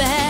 bad.